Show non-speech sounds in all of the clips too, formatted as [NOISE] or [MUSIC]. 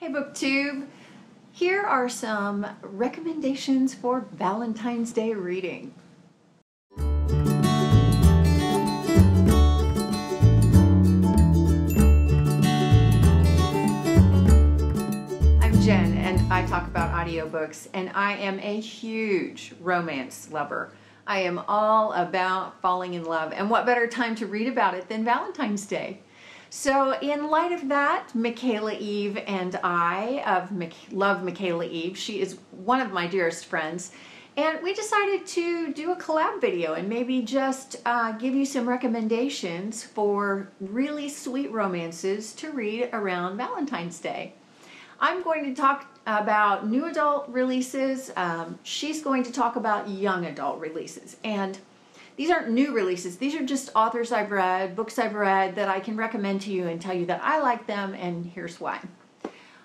Hey BookTube! Here are some recommendations for Valentine's Day reading. I'm Jen and I talk about audiobooks and I am a huge romance lover. I am all about falling in love and what better time to read about it than Valentine's Day. So in light of that, Mikayla Eve and I of Love Mikayla Eve, she is one of my dearest friends, and we decided to do a collab video and maybe just uh, give you some recommendations for really sweet romances to read around Valentine's Day. I'm going to talk about new adult releases. Um, she's going to talk about young adult releases. And these aren't new releases. These are just authors I've read, books I've read that I can recommend to you and tell you that I like them and here's why.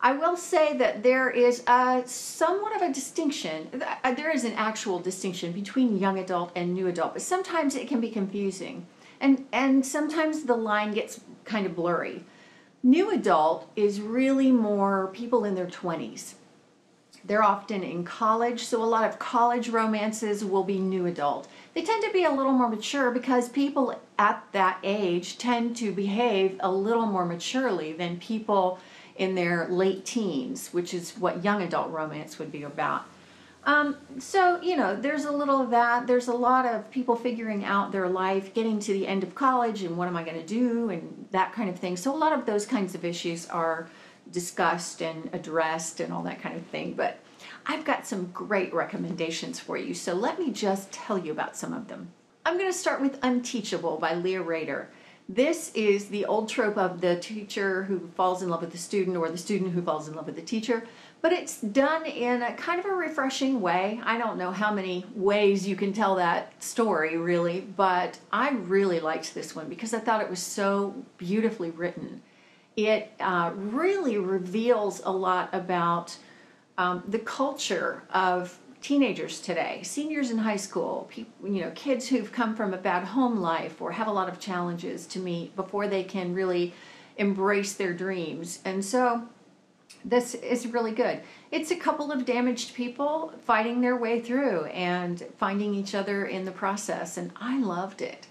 I will say that there is a somewhat of a distinction. Uh, there is an actual distinction between young adult and new adult, but sometimes it can be confusing. And, and sometimes the line gets kind of blurry. New adult is really more people in their 20s. They're often in college, so a lot of college romances will be new adult. They tend to be a little more mature because people at that age tend to behave a little more maturely than people in their late teens, which is what young adult romance would be about. Um, so, you know, there's a little of that. There's a lot of people figuring out their life, getting to the end of college and what am I going to do and that kind of thing. So, a lot of those kinds of issues are discussed and addressed and all that kind of thing. But I've got some great recommendations for you, so let me just tell you about some of them. I'm going to start with Unteachable by Leah Raeder. This is the old trope of the teacher who falls in love with the student or the student who falls in love with the teacher, but it's done in a kind of a refreshing way. I don't know how many ways you can tell that story really, but I really liked this one because I thought it was so beautifully written it uh, really reveals a lot about um, the culture of teenagers today, seniors in high school, people, you know, kids who've come from a bad home life or have a lot of challenges to meet before they can really embrace their dreams. And so this is really good. It's a couple of damaged people fighting their way through and finding each other in the process, and I loved it.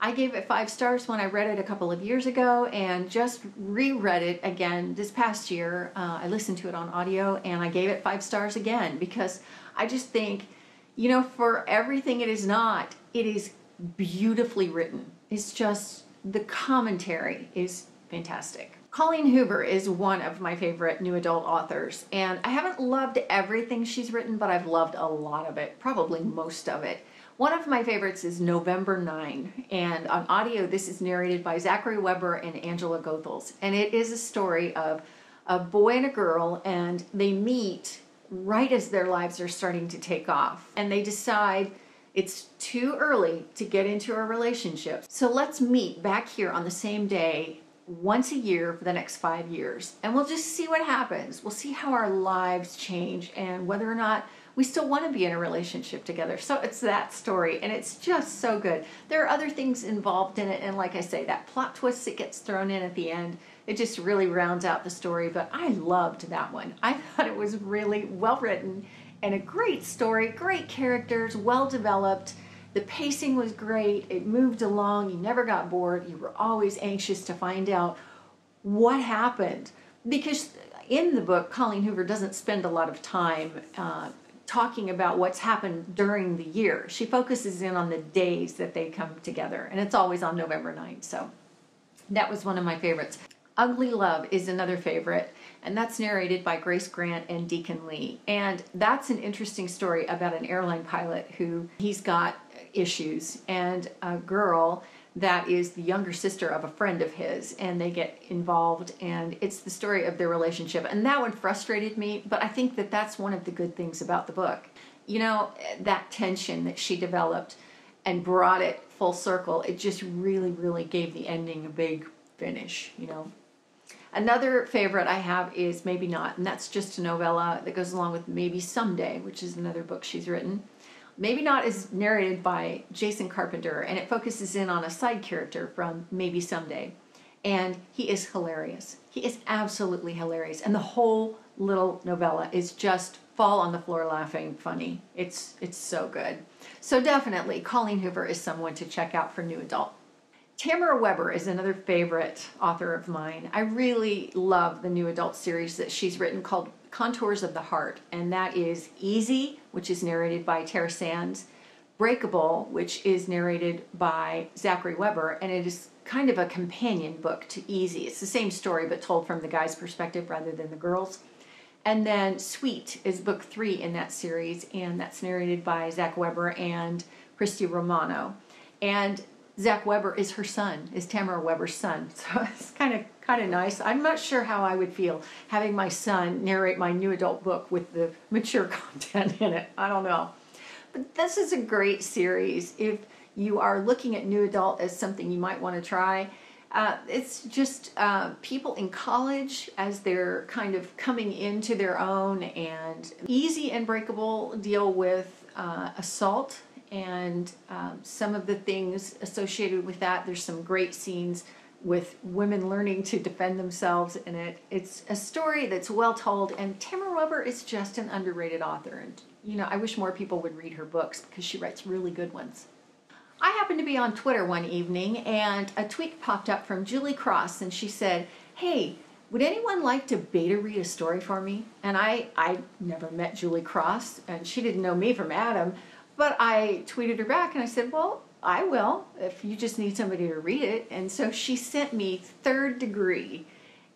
I gave it five stars when I read it a couple of years ago and just reread it again this past year. Uh, I listened to it on audio and I gave it five stars again because I just think, you know, for everything it is not, it is beautifully written. It's just, the commentary is fantastic. Colleen Hoover is one of my favorite new adult authors, and I haven't loved everything she's written, but I've loved a lot of it, probably most of it. One of my favorites is November 9, and on audio, this is narrated by Zachary Webber and Angela Goethals. And it is a story of a boy and a girl, and they meet right as their lives are starting to take off. And they decide it's too early to get into a relationship. So let's meet back here on the same day once a year for the next five years. And we'll just see what happens. We'll see how our lives change and whether or not we still want to be in a relationship together. So it's that story, and it's just so good. There are other things involved in it, and like I say, that plot twist that gets thrown in at the end, it just really rounds out the story. But I loved that one. I [LAUGHS] thought it was really well written and a great story, great characters, well developed. The pacing was great. It moved along. You never got bored. You were always anxious to find out what happened because in the book, Colleen Hoover doesn't spend a lot of time uh, talking about what's happened during the year. She focuses in on the days that they come together, and it's always on November 9th. So that was one of my favorites. Ugly Love is another favorite, and that's narrated by Grace Grant and Deacon Lee. And that's an interesting story about an airline pilot who he's got issues, and a girl that is the younger sister of a friend of his and they get involved and it's the story of their relationship. And that one frustrated me but i think that that's one of the good things about the book. You know that tension that she developed and brought it full circle it just really really gave the ending a big finish you know. Another favorite i have is maybe not and that's just a novella that goes along with maybe someday which is another book she's written Maybe Not is narrated by Jason Carpenter, and it focuses in on a side character from Maybe Someday. and he is hilarious. He is absolutely hilarious, and the whole little novella is just fall on the floor laughing funny. It's it's so good. So definitely, Colleen Hoover is someone to check out for new adult. Tammara Webber is another favorite author of mine. I really love the new adult series that she's written called Contours of the Heart, and that is Easy, which is narrated by Tara Sands, Breakable, which is narrated by Zachary Webber, and it is kind of a companion book to Easy. It's the same story but told from the guy's perspective rather than the girl's. And then Sweet is book three in that series, and that's narrated by Zach Webber and Christy Romano. And Zach Webber is her son, is Tammara Webber's son. [LAUGHS] So it's kind of kind of nice. I'm not sure how I would feel having my son narrate my new adult book with the [LAUGHS] mature content in it. I don't know. But this is a great series. If you are looking at new adult as something you might want to try, uh, it's just uh, people in college as they're kind of coming into their own and easy and breakable deal with uh, assault and um, some of the things associated with that. There's some great scenes with women learning to defend themselves in it. It's a story that's well told, and Tammara Webber is just an underrated author. And, you know, I wish more people would read her books because she writes really good ones. I happened to be on Twitter one evening, and a tweet popped up from Julie Cross, and she said, Hey, would anyone like to beta read a story for me? And I, I never met Julie Cross, and she didn't know me from Adam, but I tweeted her back and I said, Well, I will if you just need somebody to read it. And so she sent me Third Degree.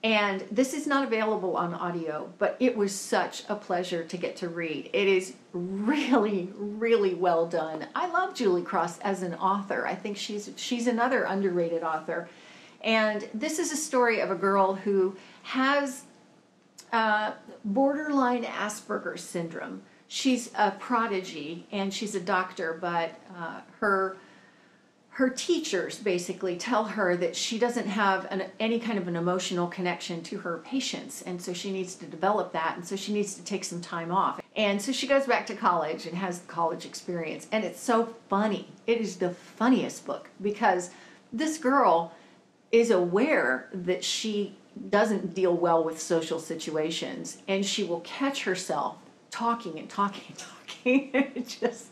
And this is not available on audio, but it was such a pleasure to get to read. It is really, really well done. I love Julie Cross as an author. I think she's she's another underrated author. And this is a story of a girl who has uh, borderline Asperger's syndrome. She's a prodigy and she's a doctor, but uh, her her teachers basically tell her that she doesn't have an, any kind of an emotional connection to her patients. And so she needs to develop that. And so she needs to take some time off. And so she goes back to college and has college experience. And it's so funny. It is the funniest book because this girl is aware that she doesn't deal well with social situations. And she will catch herself talking and talking and talking [LAUGHS] just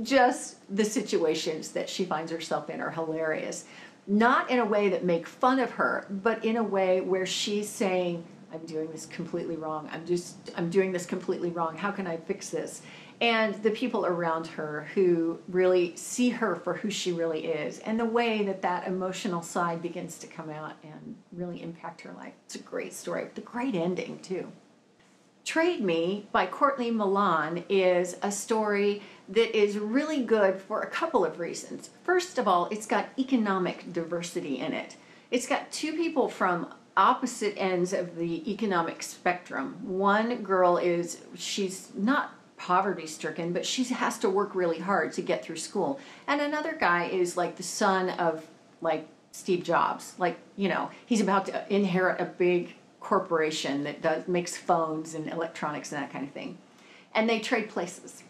just the situations that she finds herself in are hilarious. Not in a way that make fun of her, but in a way where she's saying, I'm doing this completely wrong. I'm just I'm doing this completely wrong. How can I fix this? And the people around her who really see her for who she really is and the way that that emotional side begins to come out and really impact her life. It's a great story. The great ending too. Trade Me by Courtney Milan is a story that is really good for a couple of reasons. First of all, it's got economic diversity in it. It's got two people from opposite ends of the economic spectrum. One girl is, she's not poverty stricken, but she has to work really hard to get through school. And another guy is like the son of like Steve Jobs. Like, you know, he's about to inherit a big corporation that does makes phones and electronics and that kind of thing. And they trade places.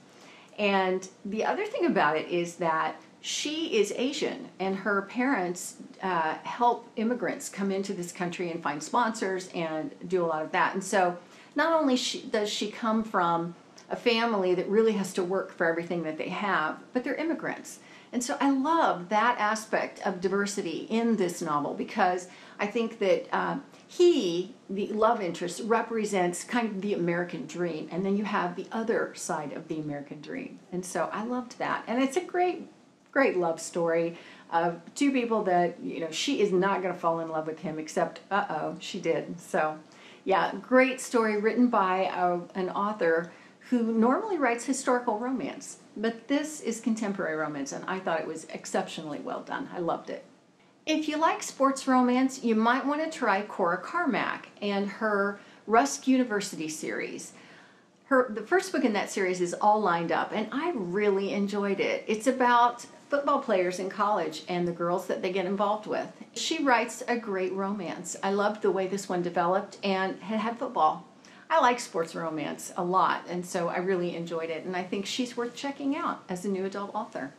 And the other thing about it is that she is Asian, and her parents uh, help immigrants come into this country and find sponsors and do a lot of that. And so, not only she, does she come from a family that really has to work for everything that they have, but they're immigrants. And so, I love that aspect of diversity in this novel because I think that uh, he, the love interest, represents kind of the American dream, and then you have the other side of the American dream. And so I loved that, and it's a great, great love story of two people that you know she is not going to fall in love with him, except uh oh, she did. So, yeah, great story written by a, an author who normally writes historical romance, but this is contemporary romance, and I thought it was exceptionally well done. I loved it. If you like sports romance, you might want to try Cora Carmack and her Rusk University series. Her the first book in that series is all lined up and I really enjoyed it. It's about football players in college and the girls that they get involved with. She writes a great romance. I loved the way this one developed and had had football. I like sports romance a lot and so I really enjoyed it and I think she's worth checking out as a new adult author.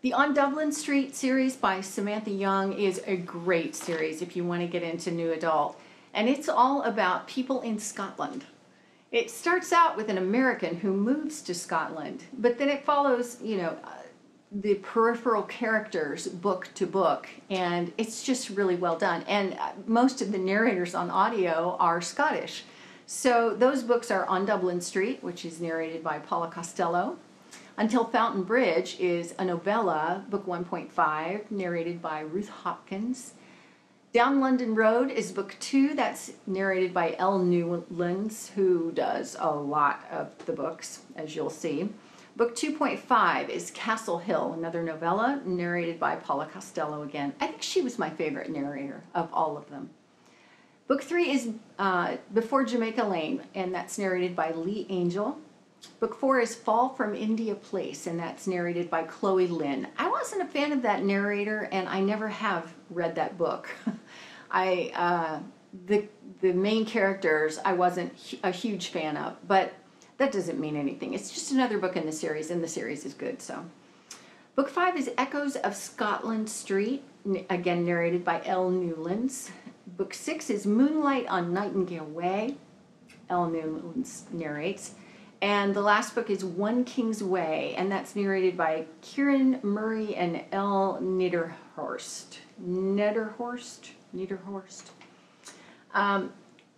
The On Dublin Street series by Samantha Young is a great series if you want to get into new adult. And it's all about people in Scotland. It starts out with an American who moves to Scotland, but then it follows, you know, uh, the peripheral characters book to book, and it's just really well done. And uh, most of the narrators on audio are Scottish. So those books are On Dublin Street, which is narrated by Paula Costello. Until Fountain Bridge is a novella, book 1.5, narrated by Ruth Hopkins. Down London Road is book two, that's narrated by Elle Newlands, who does a lot of the books, as you'll see. Book 2.5 is Castle Hill, another novella narrated by Paula Costello again. I think she was my favorite narrator of all of them. Book three is uh, Before Jamaica Lane, and that's narrated by Lee Angel. Book four is Fall from India Place, and that's narrated by Chloe Lynn. I wasn't a fan of that narrator, and I never have read that book. [LAUGHS] I uh, the the main characters I wasn't a huge fan of, but that doesn't mean anything. It's just another book in the series, and the series is good. So, book five is Echoes of Scotland Street, again narrated by Elle Newlands. Book six is Moonlight on Nightingale Way. Elle Newlands narrates. And the last book is One King's Way, and that's narrated by Kieran Murray and Elle Niederhorst. Niederhorst? Niederhorst? Um,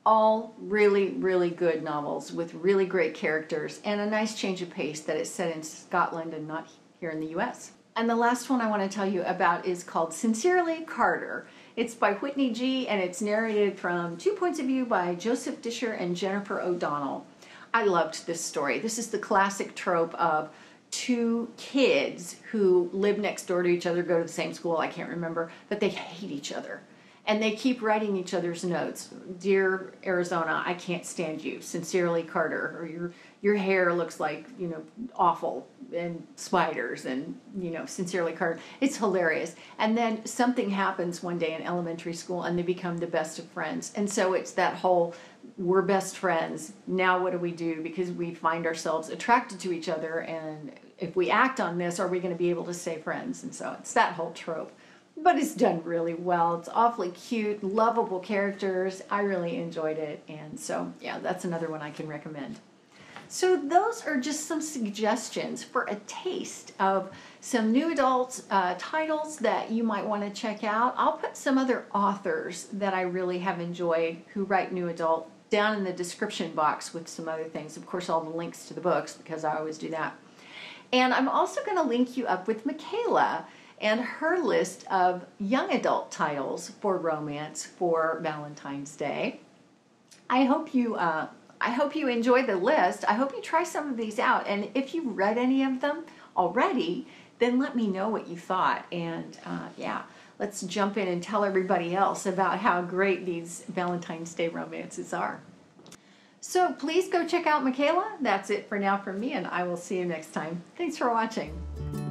all really, really good novels with really great characters and a nice change of pace that it's set in Scotland and not here in the US. And the last one I want to tell you about is called Sincerely Carter. It's by Whitney G and it's narrated from two points of view by Joseph Disher and Jennifer O'Donnell. I loved this story. This is the classic trope of two kids who live next door to each other, go to the same school, I can't remember, but they hate each other and they keep writing each other's notes. Dear Arizona, I can't stand you. Sincerely, Carter. Or your your hair looks like you know awful and spiders and you know sincerely Carter. It's hilarious. And then something happens one day in elementary school, and they become the best of friends. And so it's that whole we're best friends. Now what do we do? Because we find ourselves attracted to each other, and if we act on this, are we going to be able to stay friends? And so it's that whole trope but it's done really well. It's awfully cute, lovable characters. I really enjoyed it, and so yeah, that's another one I can recommend. So those are just some suggestions for a taste of some new adult uh, titles that you might want to check out. I'll put some other authors that I really have enjoyed who write new adult down in the description box with some other things. Of course, all the links to the books because I always do that. And I'm also going to link you up with Mikayla and her list of young adult titles for romance for Valentine's Day. I hope you uh, I hope you enjoy the list. I hope you try some of these out. And if you've read any of them already, then let me know what you thought. And uh, yeah, let's jump in and tell everybody else about how great these Valentine's Day romances are. So please go check out Mikayla. That's it for now from me, and I will see you next time. Thanks for watching.